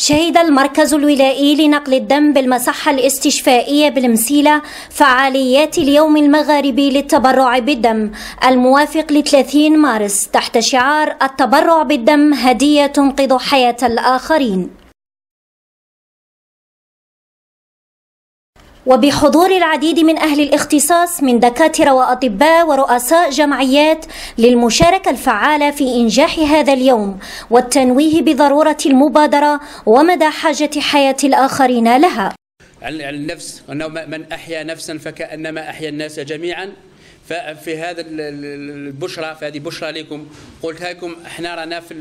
شهد المركز الولائي لنقل الدم بالمصحة الاستشفائية بالمسيلة فعاليات اليوم المغاربي للتبرع بالدم. الموافق ل 30 مارس تحت شعار التبرع بالدم هدية تنقذ حياة الآخرين. وبحضور العديد من أهل الاختصاص من دكاترة وأطباء ورؤساء جمعيات للمشاركة الفعالة في إنجاح هذا اليوم والتنويه بضرورة المبادرة ومدى حاجة حياة الآخرين لها. عن النفس أنه من أحيا نفسا فكأنما أحيا الناس جميعا. ففي هذا البشرى في هذه بشرى لكم قلت لكم إحنا رانا في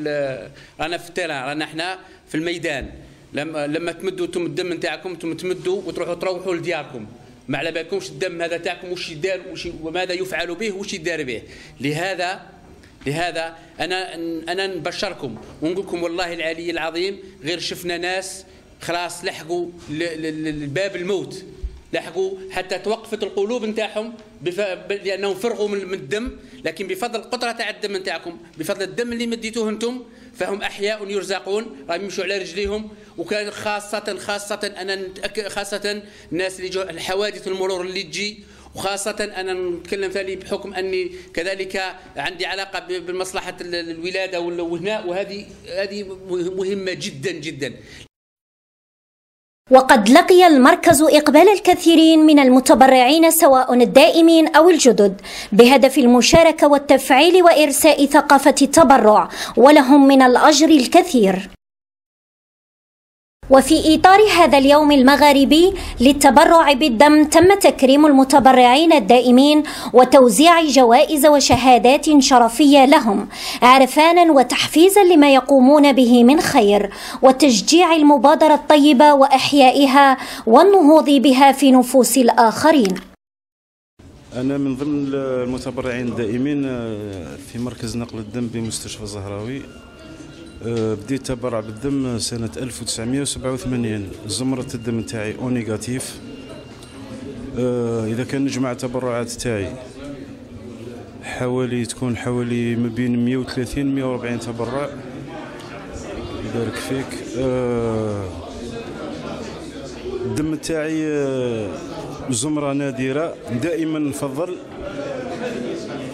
رانا في التيران رانا إحنا في الميدان. لما لما تمدوا أنتم الدم نتاعكم أنتم تمدوا وتروحوا تروحوا لدياركم. ما على بالكمش الدم هذا تاعكم وش يدار وماذا يفعل به وش يدار به. لهذا لهذا أنا أنا نبشركم ونقول لكم والله العلي العظيم غير شفنا ناس خلاص لحقوا لباب الموت. لحقوا حتى توقفت القلوب نتاعهم. لأنهم فرغوا من الدم. لكن بفضل القطره تاع الدم نتاعكم بفضل الدم اللي مديتوه أنتم فهم أحياء يرزقون. راهم يمشوا على رجليهم. وكان خاصه خاصة أنا خاصة الناس اللي الحوادث المرور اللي تجي. وخاصة أنا نتكلم ثاني بحكم أني كذلك عندي علاقة بمصلحة الولادة وهنا. وهذه هذه مهمة جدا جدا. وقد لقي المركز إقبال الكثيرين من المتبرعين سواء الدائمين أو الجدد بهدف المشاركة والتفعيل وإرساء ثقافة التبرع ولهم من الأجر الكثير. وفي إطار هذا اليوم المغاربي للتبرع بالدم تم تكريم المتبرعين الدائمين وتوزيع جوائز وشهادات شرفية لهم عرفانا وتحفيزا لما يقومون به من خير وتشجيع المبادرة الطيبة وإحيائها والنهوض بها في نفوس الآخرين. أنا من ضمن المتبرعين الدائمين في مركز نقل الدم بمستشفى الزهراوي أه، بديت تبرع بالدم سنة 1987 زمرة الدم تاعي أو نيجاتيف. أه، إذا كان نجمع التبرعات تاعي حوالي تكون حوالي ما بين 130 140 تبرع. يبارك فيك. أه، الدم تاعي زمرة نادرة. دائما نفضل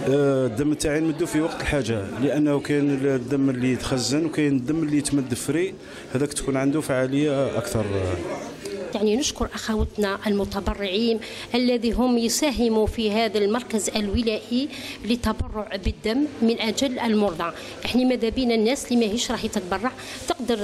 الدم تاعي نمدو في وقت الحاجة لأنه كاين الدم اللي يتخزن وكاين الدم اللي يتمد فري هذاك تكون عنده فعالية أكثر. يعني نشكر أخوتنا المتبرعين الذي هم يساهموا في هذا المركز الولائي للتبرع بالدم من أجل المرضى. إحنا ماذا بينا الناس اللي ماهيش راهي تتبرع تقدر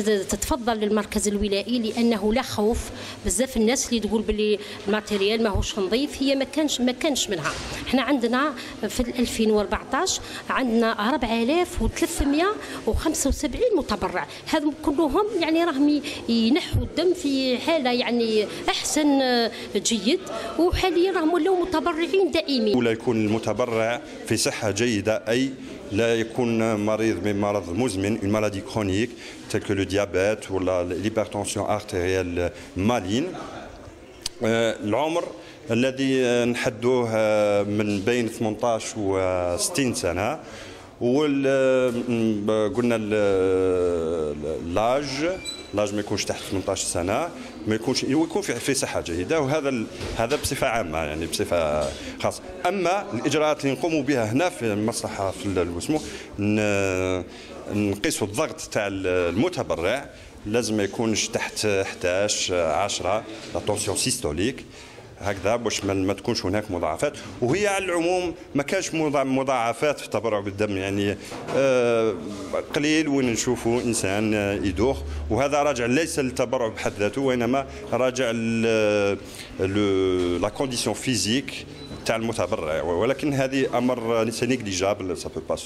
تتفضل للمركز الولائي لأنه لا خوف. بزاف الناس اللي تقول باللي الماتيريال ماهوش نظيف هي ما كانش ما كانش منها. إحنا عندنا في 2014 عندنا 4375 متبرع. هذم كلهم يعني راهم ينحوا الدم في حالة يعني أحسن جيد. وحاليا راهم ولاو متبرعين دائمين. ولا يكون المتبرع في صحة جيدة أي لا يكون مريض من مرض مزمن une maladie chronique telle que le diabète ou l'hypertension artérielle maligne العمر الذي نحدوه من بين 18 و 60 سنه وقلنا l'âge l'âge ما يكونش تحت 18 سنة ما يكونش يكون في صحة جيدة وهذا هذا بصفة عامة يعني بصفة خاصة. أما الإجراءات اللي نقوموا بها هنا في المصلحة في اسمه نقيسوا الضغط تاع المتبرع لازم ما يكونش تحت 11 10 la tension systolique هكذا باش ما تكونش هناك مضاعفات. وهي على العموم ما كانش مضاعفات في التبرع بالدم يعني آه قليل وين نشوفوا إنسان يدوخ. وهذا راجع ليس للتبرع بحد ذاته وإنما راجع la condition physique تاع المتبرع. ولكن هذه أمر c'est négligeable ça pas